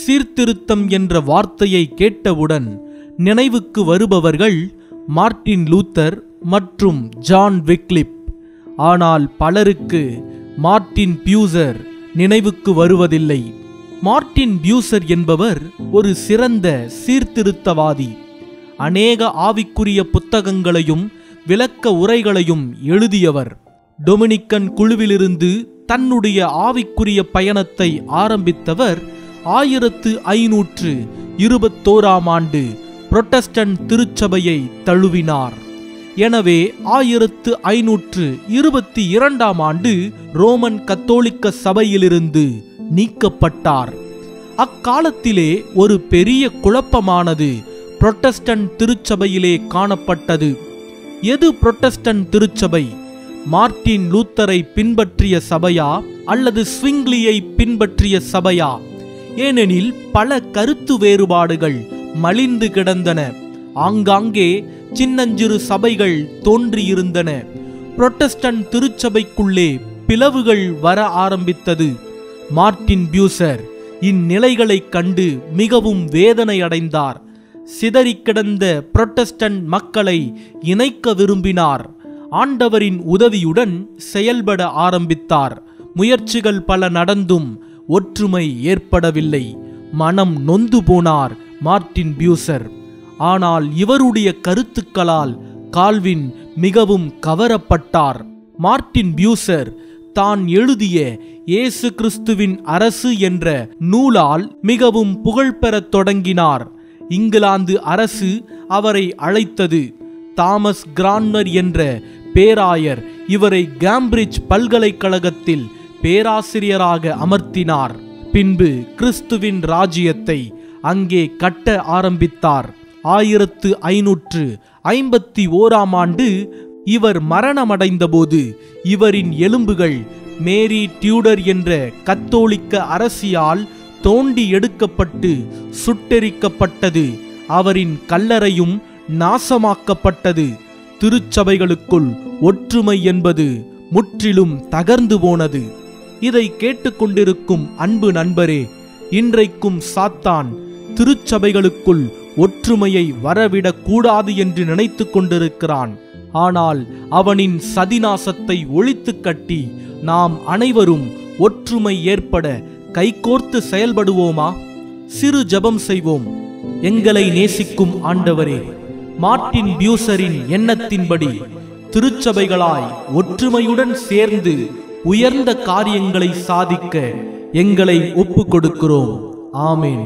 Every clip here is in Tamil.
சீர்திருத்தம் என்ற வார்த்தையை கேட்டவுடன் நினைவுக்கு வருபவர்கள் மார்ட்டின் லூத்தர் மற்றும் ஜான் விக்லிப் ஆனால் பலருக்கு மார்ட்டின் பியூசர் நினைவுக்கு வருவதில்லை. மார்ட்டின் பியூசர் என்பவர் ஒரு சிறந்த சீர்திருத்தவாதி. அநேக ஆவிக்குரிய புத்தகங்களையும் விளக்க உரைகளையும் எழுதியவர். டொமினிக்கன் குழுவிலிருந்து தன்னுடைய ஆவிக்குரிய பயணத்தை ஆரம்பித்தவர் ஆயிரத்து ஐநூற்று இருபத்தோராம் ஆண்டு புரொட்டஸ்டன்ட் திருச்சபையை தழுவினார். எனவே ஆயிரத்து ஐநூற்று இருபத்தி இரண்டாம் ஆண்டு ரோமன் கத்தோலிக்க சபையிலிருந்து நீக்கப்பட்டார். அக்காலத்திலே ஒரு பெரிய குழப்பமானது புரொட்டஸ்டன்ட் திருச்சபையிலே காணப்பட்டது. எது புரொட்டஸ்டன்ட் திருச்சபை? மார்டின் லூத்தரை பின்பற்றிய சபையா அல்லது ஸ்விங்லியை பின்பற்றிய சபையா? ஏனெனில் பல கருத்து வேறுபாடுகள் மலிந்து கிடந்தன. ஆங்காங்கே சின்னஞ்சிறு சபைகள் தோன்றியிருந்தன. புரொட்டஸ்டன்ட் திருச்சபைக்குள்ளே பிளவுகள் வர ஆரம்பித்தது. மார்ட்டின் பியூசர் இந்நிலைகளைக் கண்டு மிகவும் வேதனை அடைந்தார் சிதறிக் கிடந்த புரொட்டஸ்டன்ட் மக்களை இணைக்க விரும்பினார். ஆண்டவரின் உதவியுடன் செயல்பட ஆரம்பித்தார். முயற்சிகள் பல நடந்தும் ஒற்றுமை ஏற்படவில்லை. மனம் நொந்து போனார் மார்ட்டின் பியூசர். ஆனால் இவருடைய கருத்துக்களால் கால்வின் மிகவும் கவரப்பட்டார். மார்ட்டின் பியூசர் தான் எழுதிய இயேசு கிறிஸ்துவின் அரசு என்ற நூலால் மிகவும் புகழ்பெறத் தொடங்கினார். இங்கிலாந்து அரசு அவரை அழைத்தது. தாமஸ் கிரான்மர் என்ற பேராயர் இவரை கேம்பிரிட்ஜ் பல்கலைக்கழகத்தில் பேராசிரியராக அமர்த்தினார். பின்பு கிறிஸ்துவின் ராஜ்யத்தை அங்கே கட்ட ஆரம்பித்தார். ஆயிரத்து ஐநூற்று ஐம்பத்தி ஓராம் ஆண்டு இவர் மரணமடைந்தபோது இவரின் எலும்புகள் மேரி டியூடர் என்ற கத்தோலிக்க அரசியால் தோண்டி எடுக்கப்பட்டு சுட்டெரிக்கப்பட்டது. அவரின் கல்லறையும் நாசமாக்கப்பட்டது. திருச்சபைகளுக்குள் ஒற்றுமை என்பது முற்றிலும் தகர்ந்து போனது. இதை கேட்டுக்கொண்டிருக்கும் அன்பு நண்பரே இன்றைக்கும் சாத்தான் திருச்சபைகளுக்குள் ஒற்றுமையை வரவிடக் கூடாது என்று நினைத்து கொண்டிருக்கிறான். ஆனால் அவனின் சதிநாசத்தை ஒழித்து கட்டி நாம் அனைவரும் ஒற்றுமை ஏற்பட கைகோர்த்து செயல்படுவோமா? சிறு ஜெபம் செய்வோம். எங்களை நேசிக்கும் ஆண்டவரே மார்ட்டின் பியூசரின் எண்ணத்தின்படி திருச்சபைகளாய் ஒற்றுமையுடன் சேர்ந்து உயர்ந்த காரியங்களை சாதிக்க எங்களை ஒப்பு கொடுக்கிறோம் ஆமேன்.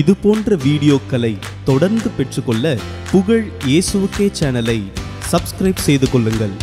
இது போன்ற வீடியோக்களை தொடர்ந்து பெற்றுக்கொள்ள புகழ் இயேசுவுக்கே சேனலை சப்ஸ்கிரைப் செய்து கொள்ளுங்கள்.